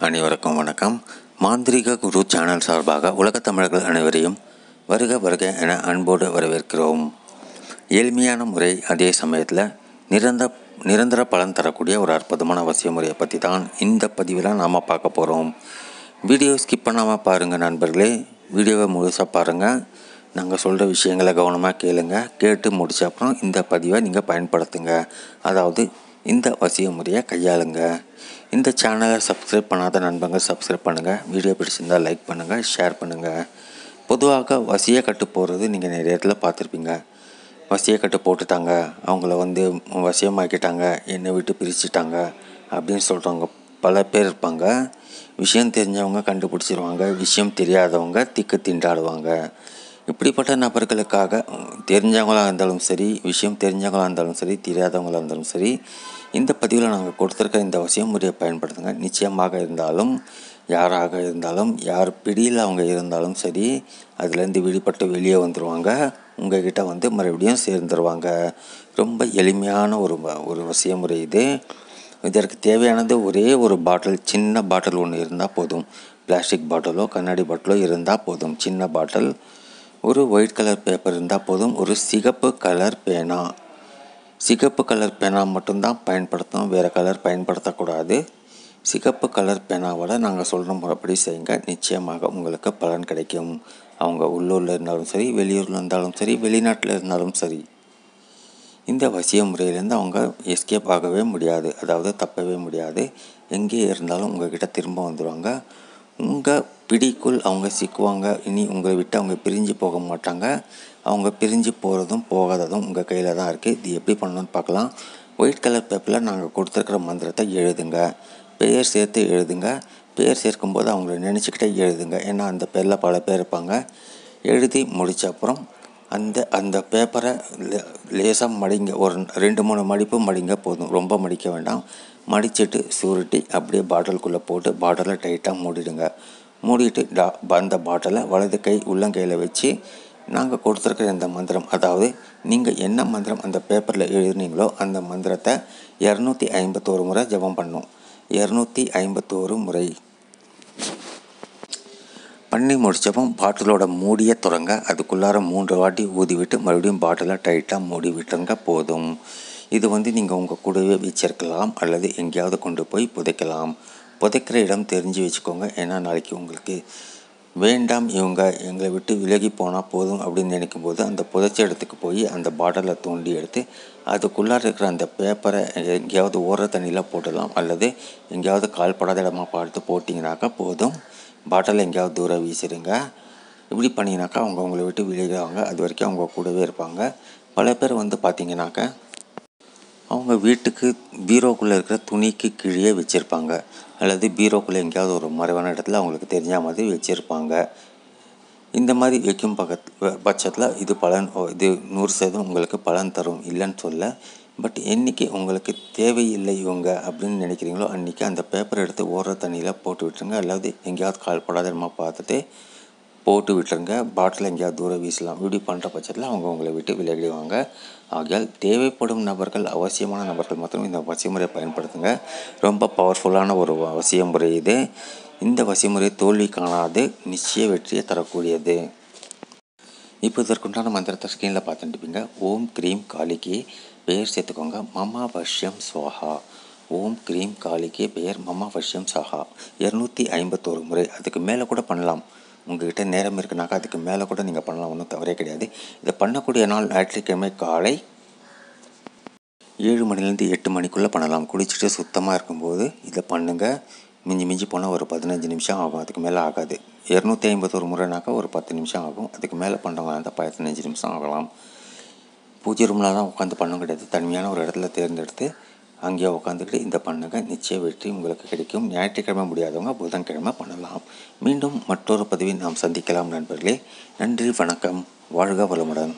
அனைவருக்கும் வணக்கம். மாந்திரிக குரு சேனல் சார்பாக உலகத் தமிழர்கள் அனைவரையும் வருக வருக என அன்போடு வரவேற்கிறோம். எளிமையான முறை அதே சமயத்தில் நிரந்தர நிரந்தர பலன் தரக்கூடிய ஒரு அற்புதமான அவசிய முறையை பற்றி தான் இந்த பதிவில் நாம் பார்க்க போகிறோம் வீடியோ ஸ்கிப் பண்ணாமல் பாருங்கள் நண்பர்களே. வீடியோவை முழுசாக பாருங்கள் நாங்கள் சொல்கிற விஷயங்களை கவனமாக கேளுங்க. கேட்டு முடித்த அப்புறம் இந்த பதிவை நீங்கள் பயன்படுத்துங்க. அதாவது இந்த வசிய முறையை கையாளுங்க. இந்த சேனலை சப்ஸ்கிரைப் பண்ணாத நண்பங்க சப்ஸ்கிரைப் பண்ணுங்கள் வீடியோ பிடிச்சிருந்தால் லைக் பண்ணுங்கள் ஷேர் பண்ணுங்கள் பொதுவாக வசிய கட்டு போடுறது நீங்கள் நிறைய இடத்துல பார்த்துருப்பீங்க. வசிய கட்டு போட்டுட்டாங்க அவங்கள வந்து வசியமாக்கிட்டாங்க என்னை விட்டு பிரிச்சுட்டாங்க அப்படின்னு சொல்கிறவங்க பல பேர் இருப்பாங்க. விஷயம் தெரிஞ்சவங்க கண்டுபிடிச்சிருவாங்க விஷயம் தெரியாதவங்க திக்கு திண்டாடுவாங்க. இப்படிப்பட்ட நபர்களுக்காக தெரிஞ்சவங்களாக இருந்தாலும் சரி விஷயம் தெரிஞ்சவங்களாக இருந்தாலும் சரி தெரியாதவங்களாக இருந்தாலும் சரி இந்த பதிவில் நாங்கள் கொடுத்துருக்க இந்த விஷயம் முறையை பயன்படுத்துங்க. நிச்சயமாக இருந்தாலும் யாராக இருந்தாலும் யார் பிடியில் அவங்க இருந்தாலும் சரி அதுலேருந்து விடுபட்டு வெளியே வந்துடுவாங்க உங்ககிட்ட வந்து மறுபடியும் சேர்ந்துருவாங்க. ரொம்ப எளிமையான ஒரு வ- ஒரு வசிய முறை இது. இதற்கு தேவையானது ஒரே ஒரு பாட்டில் சின்ன பாட்டில் ஒன்று இருந்தால் போதும். பிளாஸ்டிக் பாட்டிலோ கண்ணாடி பாட்டிலோ இருந்தால் போதும். சின்ன பாட்டில் ஒரு ஒயிட் கலர் பேப்பர் இருந்தால் போதும் ஒரு சிகப்பு கலர் பேனா. சிகப்பு கலர் பேனா மட்டும்தான் பயன்படுத்தணும் வேறு கலர் பயன்படுத்தக்கூடாது. சிகப்பு கலர் பேனாவோட நாங்கள் சொல்கிற முறைப்படி செய்யுங்க. நிச்சயமாக உங்களுக்கு பலன் கிடைக்கும். அவங்க உள்ளூரில் இருந்தாலும் சரி வெளியூரில் இருந்தாலும் சரி வெளிநாட்டில் இருந்தாலும் சரி. இந்த வசிய முறையிலேருந்து அவங்க எஸ்கேப் ஆகவே முடியாது. அதாவது தப்பவே முடியாது. எங்கே இருந்தாலும் உங்ககிட்ட திரும்ப வந்துடுவாங்க உங்கள் பிடிக்குள் அவங்க சிக்குவாங்க. இனி உங்களை விட்டு அவங்க பிரிஞ்சு போக மாட்டாங்க. அவங்க பிரிஞ்சு போகிறதும் போகாததும் உங்கள் கையில் தான் இருக்குது இது எப்படி பண்ணணும்னு பார்க்கலாம். ஒயிட் கலர் பேப்பரில் நாங்கள் கொடுத்துருக்குற மந்திரத்தை எழுதுங்க. பெயர் சேர்த்து எழுதுங்க. பெயர் சேர்க்கும்போது அவங்கள நினச்சிக்கிட்டே எழுதுங்க. ஏன்னா அந்த பேரில் பல பேர் இருப்பாங்க. எழுதி முடிச்ச அப்புறம் அந்த அந்த பேப்பரை லேசாக மடிங்க ஒரு ரெண்டு மூணு மடிப்பு மடிங்க போதும். ரொம்ப மடிக்க வேண்டாம். மடிச்சிட்டு சுருட்டி அப்படியே பாட்டிலுக்குள்ளே போட்டு பாட்டிலை டைட்டாக மூடிடுங்க. மூடிட்டு டா அந்த பாட்டிலை வலது கை உள்ளங்கையில் வச்சு நாங்கள் கொடுத்துருக்குற இந்த மந்திரம் அதாவது நீங்கள் என்ன மந்திரம் அந்த பேப்பரில் எழுதுனீங்களோ அந்த மந்திரத்தை இரநூத்தி ஐம்பத்தோரு முறை ஜெபம் பண்ணும். இரநூத்தி ஐம்பத்தோரு முறை. பண்ணி முடித்தப்போ பாட்டிலோட மூடியை தொடங்க அதுக்குள்ளார மூன்று வாட்டி ஊதிவிட்டு மறுபடியும் பாட்டிலை டைட்டாக மூடி விட்டுருங்க போதும். இது வந்து நீங்கள் உங்கள் கூடவே வச்சிருக்கலாம் அல்லது எங்கேயாவது கொண்டு போய் புதைக்கலாம். புதைக்கிற இடம் தெரிஞ்சு வச்சுக்கோங்க. ஏன்னா நாளைக்கு உங்களுக்கு வேண்டாம் இவங்க எங்களை விட்டு விலகி போனால் போதும் அப்படின்னு நினைக்கும் போது அந்த புதைச்ச இடத்துக்கு போய் அந்த பாட்டிலை தோண்டி எடுத்து அதுக்குள்ளார இருக்கிற அந்த பேப்பரை எங்கேயாவது ஓர தண்ணியில் போடலாம் அல்லது எங்கேயாவது கால்படாத இடமா பார்த்து போட்டிங்கனாக்கா போதும். பாட்டில் எங்கேயாவது தூரம் வீசிடுங்க. இப்படி பண்ணிங்கனாக்கா அவங்க அவங்கள விட்டு விலகுவாங்க அது வரைக்கும் அவங்க கூடவே இருப்பாங்க. பல பேர் வந்து பார்த்தீங்கன்னாக்கா அவங்க வீட்டுக்கு பீரோக்குள்ளே இருக்கிற துணிக்கு கீழே வச்சுருப்பாங்க. அல்லது பீரோக்குள்ளே எங்கேயாவது ஒரு மறைவான இடத்துல அவங்களுக்கு தெரிஞ்ச மாதிரி வச்சுருப்பாங்க. இந்த மாதிரி வைக்கும் பக்கத்து பட்சத்தில் இது பலன் ஓ, இது நூறு சதவீதம் உங்களுக்கு பலன் தரும். இல்லைன்னு சொல்ல பட் என்னைக்கு உங்களுக்கு தேவையில்லை இவங்க அப்படின்னு நினைக்கிறீங்களோ அன்றைக்கி அந்த பேப்பர் எடுத்து ஓர தண்ணியில் போட்டு விட்டுருங்க. அல்லது எங்கேயாவது கால்படாத இடமா பார்த்துட்டு போட்டு விட்டுருங்க. பாட்டில் எங்கேயாவது தூரம் வீசலாம். இப்படி பண்ணுற பட்சத்தில் அவங்க உங்களை விட்டு விலகிடுவாங்க. ஆகையால் தேவைப்படும் நபர்கள் அவசியமான நபர்கள் மட்டும் இந்த வசிமுறையை பயன்படுத்துங்க. ரொம்ப பவர்ஃபுல்லான ஒரு வசியமுறை இது. இந்த வசிமுறை தோல்வி காணாது நிச்சய வெற்றியை தரக்கூடியது. இப்போ இதற்குண்டான மந்திரத்தை ஸ்க்ரீனில் பார்த்துட்டுப்பீங்க ஓம் க்ரீம் காளிக்கு பெயர் சேர்த்துக்கோங்க. மமா வஷ்யம் சுவாஹா. ஓம் க்ரீம் காளிக்கு பெயர் மமா வஷ்யம் சாஹா. இரநூத்தி ஐம்பத்தோரு முறை. அதுக்கு மேலே கூட பண்ணலாம். உங்ககிட்ட நேரம் இருக்குனாக்கா அதுக்கு மேலே கூட நீங்கள் பண்ணலாம். ஒன்றும் தவறே கிடையாது. இதை பண்ணக்கூடிய நாள் ஞாயிற்றுக்கிழமை காலை ஏழு மணிலேருந்து எட்டு மணிக்குள்ளே பண்ணலாம். குளிச்சுட்டு சுத்தமாக இருக்கும்போது இதை பண்ணுங்கள் மிஞ்சி மிஞ்சி போனால் ஒரு பதினஞ்சு நிமிஷம் ஆகும். அதுக்கு மேலே ஆகாது. இரநூத்தி ஐம்பத்தோரு முறைனாக்கா ஒரு பத்து நிமிஷம் ஆகும். அதுக்கு மேலே பண்ணுறவங்க இருந்தால் பதினஞ்சு நிமிஷம் ஆகலாம். பூஜை ரூமில் தான் உட்காந்து பண்ணணும் கிடையாது. தனிமையான ஒரு இடத்துல தேர்ந்தெடுத்து அங்கேயே உட்காந்துக்கிட்டு இந்த பண்ணுங்க நிச்சய வெற்றி உங்களுக்கு கிடைக்கும். ஞாயிற்றுக்கிழமை முடியாதவங்க புதன்கிழமை பண்ணலாம். மீண்டும் மற்றொரு பதிவில் நாம் சந்திக்கலாம் நண்பர்களே. நன்றி வணக்கம். வாழ்க வளமுடன்.